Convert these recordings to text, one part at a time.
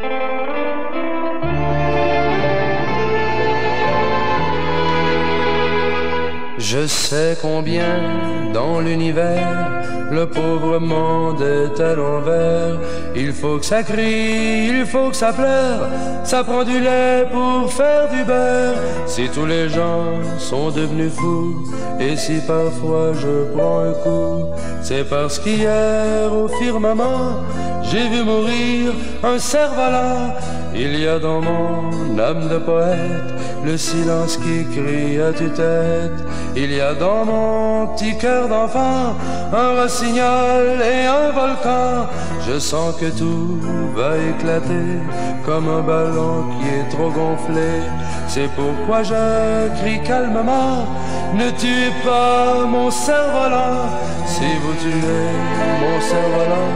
Thank you. Je sais combien dans l'univers le pauvre monde est à l'envers. Il faut que ça crie, il faut que ça pleure. Ça prend du lait pour faire du beurre. Si tous les gens sont devenus fous, et si parfois je prends un coup, c'est parce qu'hier au firmament, j'ai vu mourir un cerf-volant. Il y a dans mon âme de poète le silence qui crie à tue-tête. Il y a dans mon petit cœur d'enfant un rossignol et un volcan. Je sens que tout va éclater comme un ballon qui est trop gonflé. C'est pourquoi je crie calmement, ne tuez pas mon cerf-volant. Si vous tuez mon cerf-volant,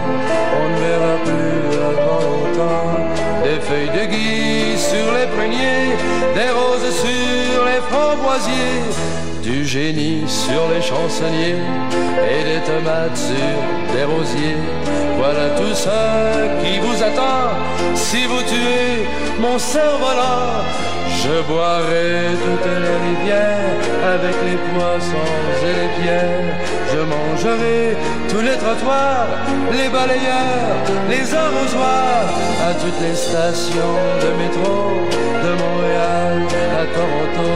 feuilles de gui sur les pruniers, des roses sur les framboisiers, du génie sur les chansonniers et des tomates sur des rosiers. Voilà tout ça qui vous attend si vous tuez mon cerf-volant. Je boirai toutes les rivières avec les poissons et les pierres. Je mangerai tous les trottoirs, les balayeurs, les arrosoirs, toutes les stations de métro, de Montréal à Toronto,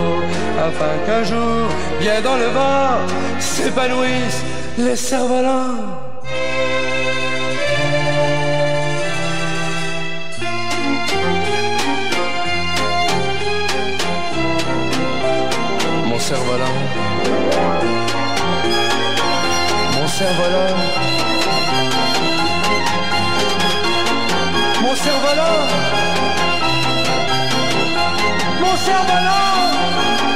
afin qu'un jour, bien dans le vent, s'épanouissent les cerfs-volants. Mon cerf-volant, mon cerf-volant, cerf-volant, mon cerf-volant.